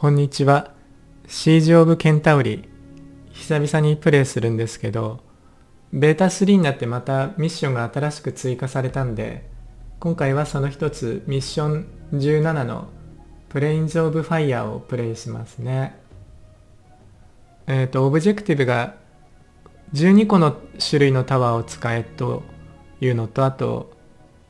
こんにちは。 Siege of Centauri。久々にプレイするんですけど、ベータ3になってまたミッションが新しく追加されたんで、今回はその一つ、ミッション17の Plains of Fire をプレイしますね。えっ、ー、と、 objective が12個の種類のタワーを使えというのと、あと、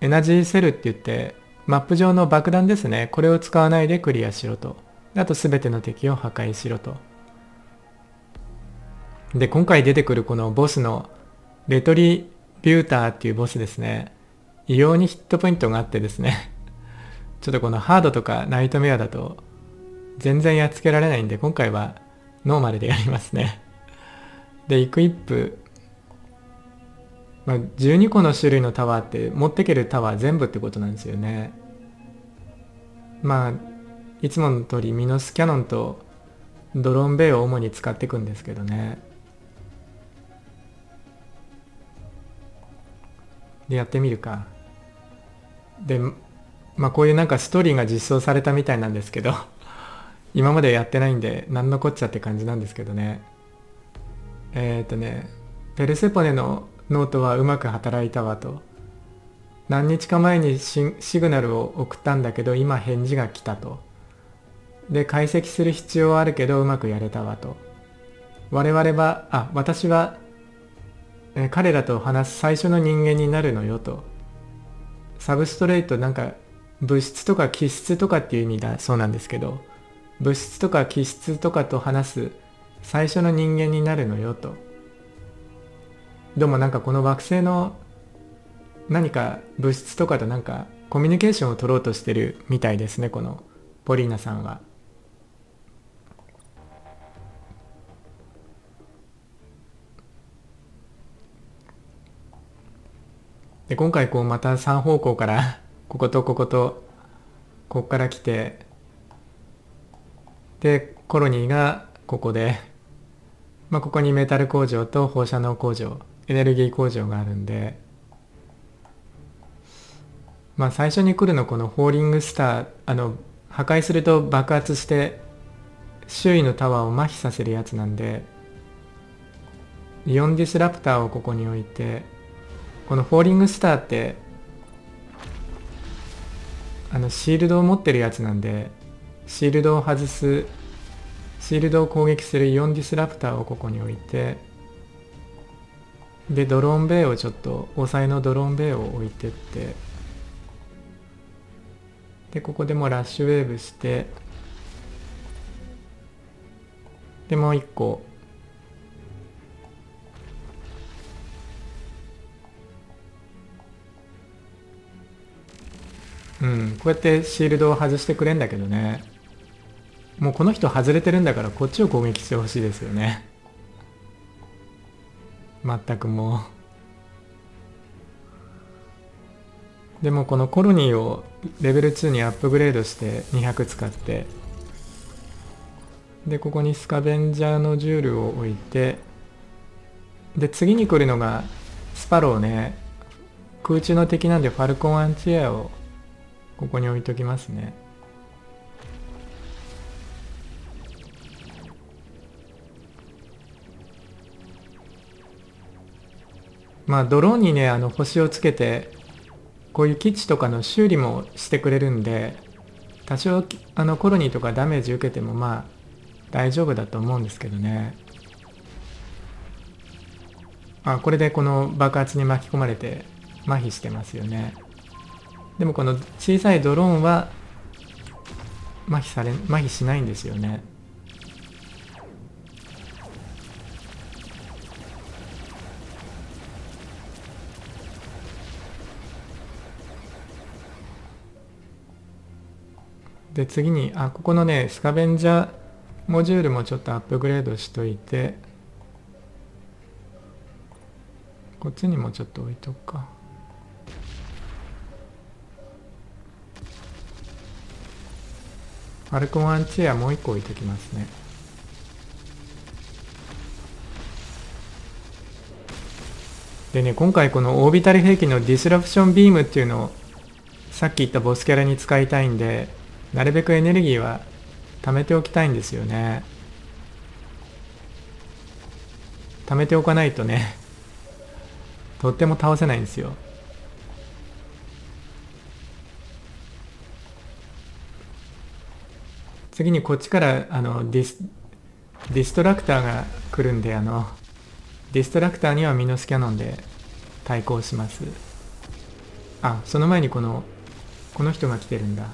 energy cell って言って、マップ上の爆弾ですね。これを使わないでクリアしろと。あと全ての敵を破壊しろと。で、今回出てくるこのボスのレトリビューターっていうボスですね。異様にヒットポイントがあってですね。ちょっとこのハードとかナイトメアだと全然やっつけられないんで今回はノーマルでやりますね。で、イクイップ。まあ、12個の種類のタワーって持ってけるタワー全部ってことなんですよね。まあ、いつもの通りミノスキャノンとドローンベイを主に使っていくんですけどね。で、やってみるか。で、まあこういうなんかストーリーが実装されたみたいなんですけど 今までやってないんで何のこっちゃって感じなんですけどね。えっ、ー、とね、ペルセポネのノートはうまく働いたわと。何日か前にシグナルを送ったんだけど今返事が来たと。で解析する必要はあるけどうまくやれたわと。我々は、あ、私は、彼らと話す最初の人間になるのよと。 substrate なんか物質とか気質とかっていう意味だそうなんですけど、物質とか気質とかと話す最初の人間になるのよと。でもなんかこの惑星の何か物質とかとなんかコミュニケーションを取ろうとしてるみたいですね、このポリーナさんは。で今回こうまた3方向から こことこことここから来てでコロニーがここで、まあ、ここにメタル工場と放射能工場エネルギー工場があるんでまあ最初に来るのこのホーリングスターあの破壊すると爆発して周囲のタワーを麻痺させるやつなんでイオンディスラプターをここに置いてこのフォーリングスターってあのシールドを持ってるやつなんでシールドを外すシールドを攻撃するイオンディスラプターをここに置いてでドローンベイをちょっと抑えのドローンベイを置いてってでここでもラッシュウェーブしてでもう一個うん。こうやってシールドを外してくれんだけどね。もうこの人外れてるんだからこっちを攻撃してほしいですよね。全くもう。でもこのコロニーをレベル2にアップグレードして200使って。でここにスカベンジャーのジュールを置いて。で次に来るのがスパローね。空中の敵なんでファルコンアンチエアをここに置いときますね。まあドローンにねあの星をつけてこういう基地とかの修理もしてくれるんで多少あのコロニーとかダメージ受けてもまあ大丈夫だと思うんですけどね。あこれでこの爆発に巻き込まれて麻痺してますよね。でもこの小さいドローンは麻痺され麻痺しないんですよね。で次にあここのねスカベンジャーモジュールもちょっとアップグレードしといてこっちにもちょっと置いとくか。 Falcon anti-air もう一個置いときますね。でね今回この orbital 兵器の disruption beam っていうのをさっき言ったボスキャラに使いたいんでなるべくエネルギーは貯めておきたいんですよね。貯めておかないとねとっても倒せないんですよ。次にこっちからあのディス destructor が来るんであの destructor には Minos cannon で対抗します。あその前にこのこの人が来てるんだ。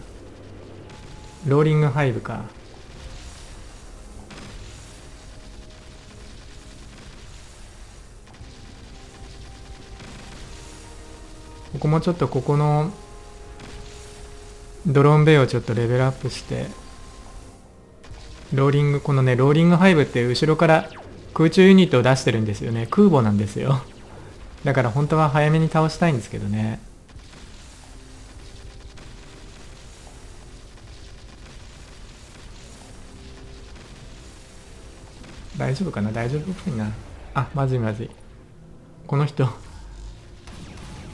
ローリングハイブか。ここもちょっとここのドローンベイをちょっとレベルアップして。ローリングこのねローリングハイブって後ろから空中ユニットを出してるんですよね。空母なんですよ。だから本当は早めに倒したいんですけどね。大丈夫かな？大丈夫っぽいな。あまずいまずい。この人。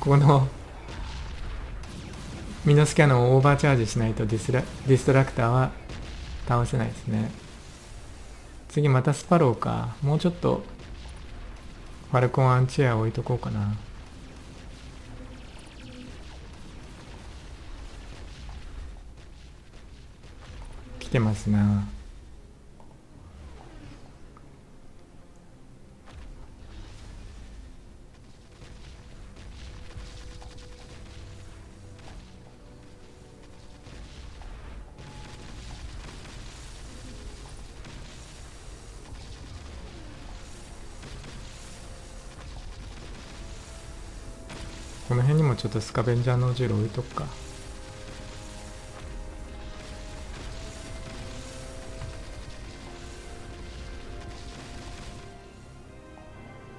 この。ミノスキャノンをオーバーチャージしないとディスラディストラクターは倒せないですね。次またスパローか。もうちょっとファルコンアンチェア置いとこうかな。来てますな。この辺にもちょっとスカベンジャーノジュール置いとくか。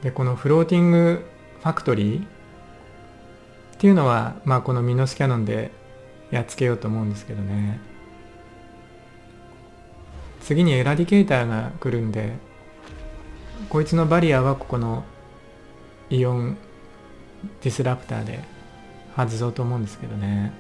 でこのフローティングファクトリーっていうのはまあこのミノスキャノンでやっつけようと思うんですけどね。次にエラディケーターが来るんでこいつのバリアはここのイオンディスラプターで外そうと思うんですけどね。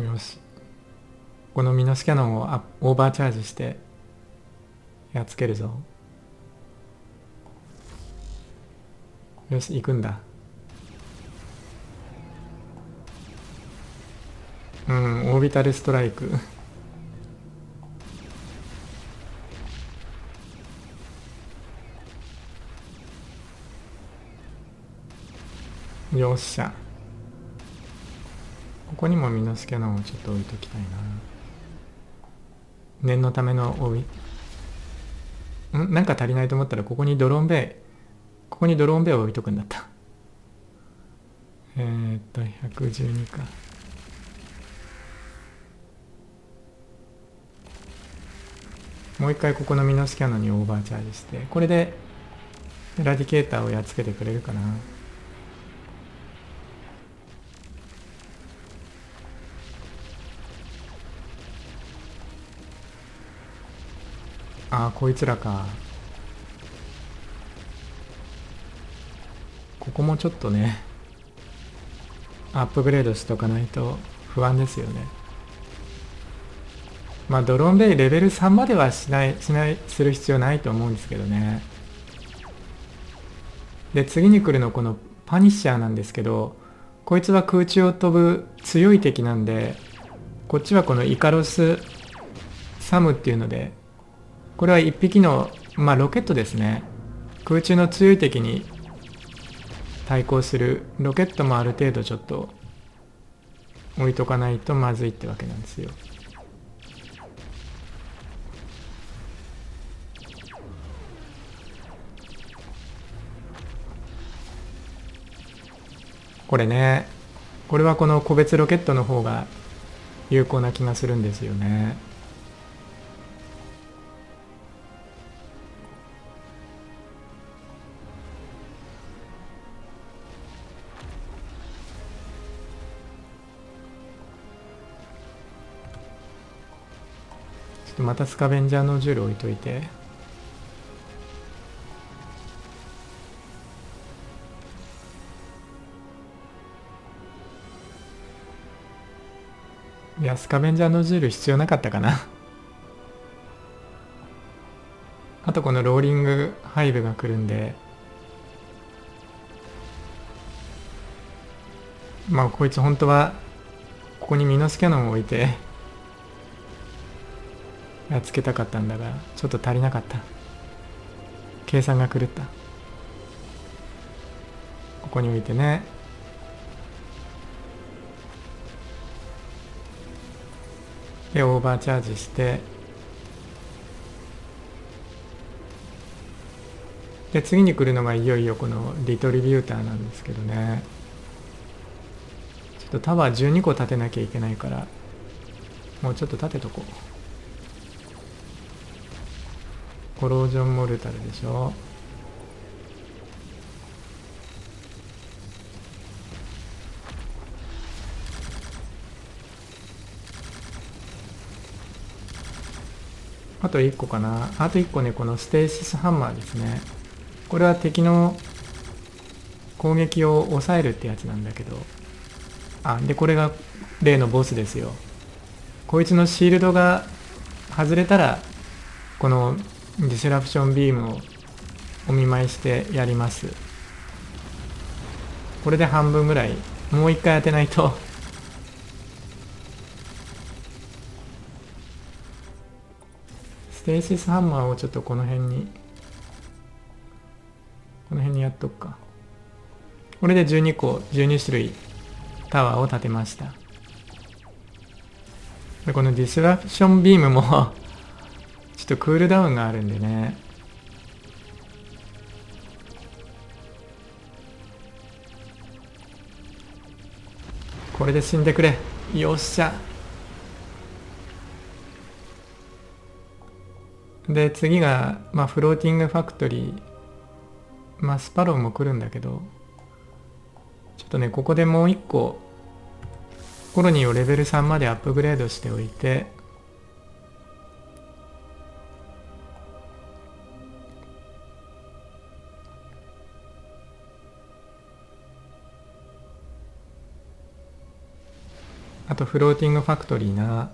よし。このミノスキャノンをオーバーチャージしてやっつけるぞ。よし行くんだ。うんオービタルストライク。よっしゃ。ここにもミノスキャノンをちょっと置いときたいな。念のための置いん？なんか足りないと思ったらここにドローンベイ。ここにドローンベアを置いとくんだった。えー、っと112か。もう一回ここのミノスキャノンにオーバーチャージしてこれでエラディケーターをやっつけてくれるかな。ああこいつらか。ここもちょっとねアップグレードしとかないと不安ですよね。まあドローンベイレベル3まではしないしないする必要ないと思うんですけどね。で次に来るのこのパニッシャーなんですけどこいつは空中を飛ぶ強い敵なんでこっちはこのイカロスサムっていうのでこれは1匹のまあロケットですね。空中の強い敵に対抗するロケットもある程度ちょっと置いとかないとまずいってわけなんですよ。これねこれはこの個別ロケットの方が有効な気がするんですよね。ょっとまたスカベンジャーノジュール置いといて。いやスカベンジャーノジュール必要なかったかな。あとこのローリングハイブが来るんで。まあこいつ本当はここにミノスキャノンを置いて。やっつけたかったんだがちょっと足りなかった。計算が狂った。ここに置いてね。でオーバーチャージして。で次に来るのがいよいよこのリトリビューターなんですけどね。ちょっとタワー12個建てなきゃいけないからもうちょっと建てとこう。コロージョンモルタルでしょ。あと1個かな。あと1個ねこの stasis hammer ですね。これは敵の攻撃を抑えるってやつなんだけど。あでこれが例のボスですよ。こいつのシールドが外れたらこの disruption beam をお見舞いしてやります。これで半分ぐらい。もう一回当てないと。stasis hammer をちょっとこの辺にこの辺にやっとくか。これで12個12種類タワーを建てました。でこの disruption beam もちょっとクールダウンがあるんでね。これで死んでくれ。よっしゃ。で次が、まあ、フローティングファクトリー。まあスパローも来るんだけど。ちょっとねここでもう一個コロニーをレベル3までアップグレードしておいて。とフローティングファクトリーな。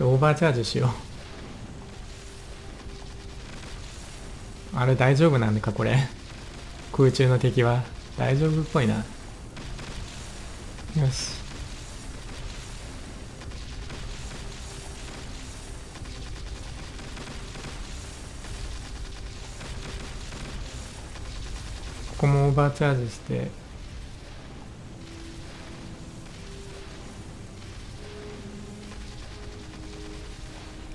オーバーチャージしよう。あれ大丈夫なんだかこれ。空中の敵は。大丈夫っぽいな。よしここもオーバーチャージして。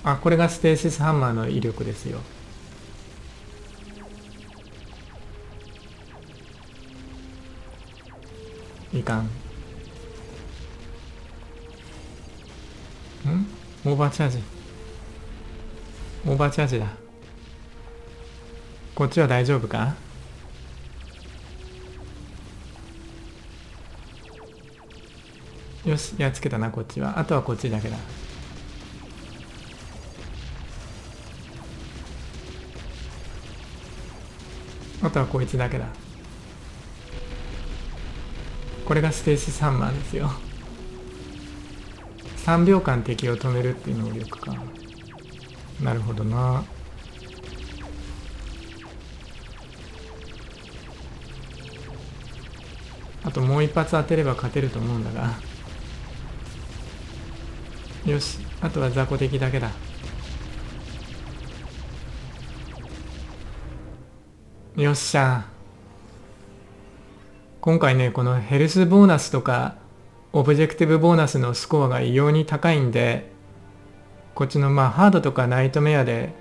あこれがステーシスハンマーの威力ですよ。いかん。オーバーチャージ。オーバーチャージだ。こっちは大丈夫か？よしやっつけたなこっちは。あとはこっちだけだ。あとはこいつだけだ。これがステーシスハンマーですよ。3秒間敵を止めるっていう能力かなるほどな。あともう一発当てれば勝てると思うんだが。よし。あとは雑魚敵だけだ。よっしゃ。今回ねこのヘルスボーナスとかオブジェクティブボーナスのスコアが異様に高いんでこっちのまあハードとかナイトメアで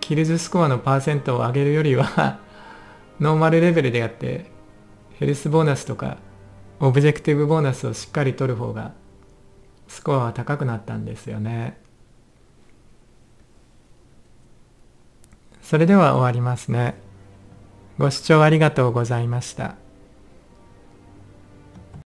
キルズスコアのパーセントを上げるよりは ノーマルレベルでやってヘルスボーナスとかオブジェクティブボーナスをしっかり取る方がスコアは高くなったんですよね。それでは終わりますね。ご視聴ありがとうございました。